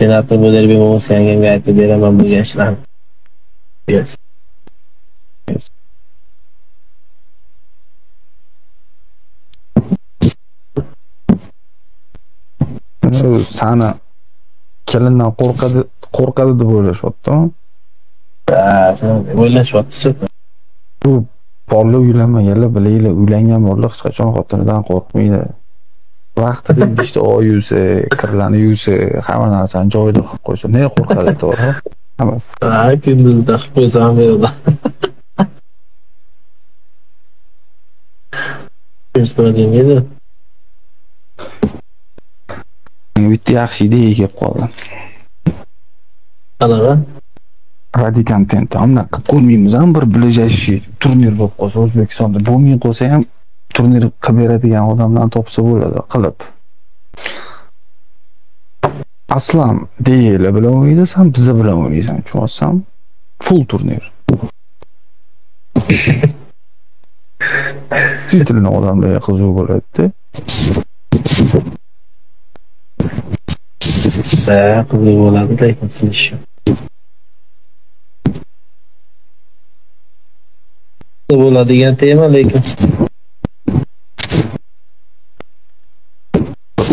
senator bu derbi bo'lmasa yangamga aytib beraman bo'lgan ishlarni Yes. u sani kelindan qo'rqadi qo'rqadi deb o'ylashyaptimi o'ylashyapti bu borlar uylanmaganlar bilinglar uylangan borlar hech qachon xotinidan qo'rqmaydi vaqtida idishda oy yuvsa kirlarni yuvsa hamma narsani joyida qilib qo'ysa nega qo'rqadi to'g'ri hammasi Ha, kunduzda qilib qo'ysam. Ko'rsatmagan edi. bitta yaxshi ideya kelib qoldi Qanaqa? radio kontent anaqa qilib ko'rmaymiz ham bir ближайший turnir bo'lib qolsa o'zbekistonda bo'lmay qolsa ham turnir qilib beradigan odamlarni topsa bo'ladi qilib. Aslan deylar bilan o'ynaysan biza bilan o'ynaysan tushunyapsanmi full turnir. Chet odamlarga qiziq bo'ladida. Ha, qiziq bo'ladi, lekin silish. bo'ladigan tema lekin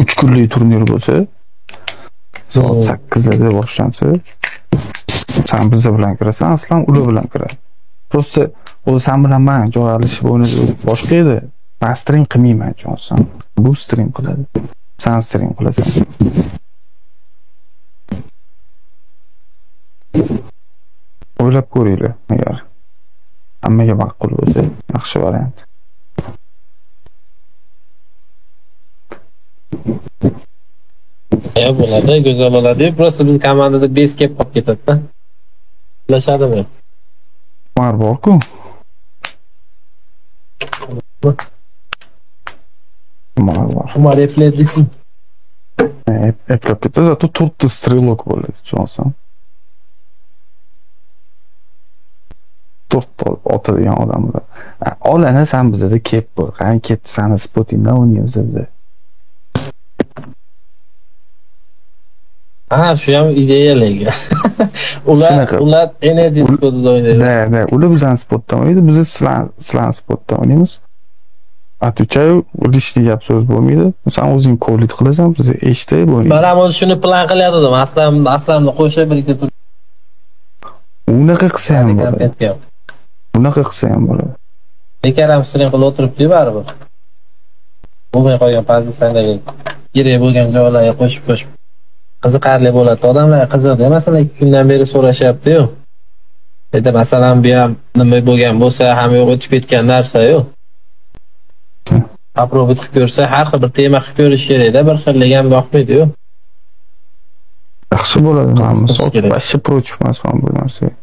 uch kunlik turnir bo'lsa soat sakkizlarda boshlansa san biza bilan kirasan aslan ular bilan kiradi. Просто o'zi san bilan man joy alishib o'ynash boshqa edi. Man strim qilmayman tushunsan bu strim qiladi. San strim qilasan. O'ylab ko'ringlar agar hammaga ma'qul bo'lsa yaxshi variant Ya bo'ladi, go'zal bo'ladi. Просто biz komandada bes kelib qolib ketadi-da. Bilashadimi? umar borku umar bor Umar eplab ketdi. Zато to'rtta strelok bo'ladi tushunsan to'rtta otadigan odamlar Ha, ol ana san bizada kelib bo'l. Qani kelib sani spotingdan o'ynaymiz biza Ha, shu ham ideya lekin. ular ular energy spotida o'ynaydi. да да ular bizani spotdan o'ynaydi biz sizlarni spotdan o'ynaymiz отвечаю лишний gap so'z bo'lmaydi san o'zing kovlit qilasan biz eshitib Men o'ynaymiz ham o'zi shuni plan qilyotgandim. Aslam aslamni qo'shib birga turib unaqa qilsa ham bo'ladi unaqa qilsa ham bo'ladi Bekar ham stream qilib o'tiribdi baribir. Bo'lmay qolgan pozitsiyalarga kerak bo'lgan joylarga qo'shib qo'shib qiziqarli bo'ladi. Odamlar qiziqdi. Masalan, ikki kundan beri so'rashyapti-yu. Endi masalan bu ham nima bo'lgan bo'lsa, ham yo'q o'tib ketgan narsa-yu. Попробовать qilib ko'rsa, har xil bir tema qilib ko'rish kerak-da, bir xillik ham yoqmaydi-yu. yaxshi bo'ladi вообще против emasman bu narsaga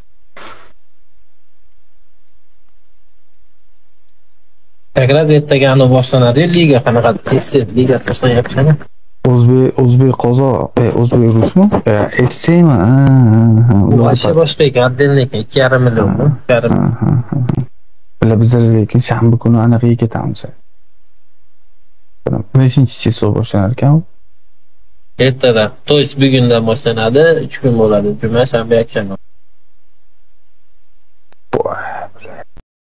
Как раз ertaga anavi boshlanadi liga qanaqa test ligasi boshlanayapti. O'zbek o'zbek qozoq e, o'zbek rusmi e, Bu ular вообще boshqa ekan, отдельно ekan, 2,5 million. bu. 2,5 Ha, ha, ha, ha. Bular bizlar lekin shanba kuni anaqa ketamiz beshinchi число boshlanar ekan Ertadan, то есть bugundan boshlanadi, 3 kun bo'ladi. Juma, shanba, yakshanba.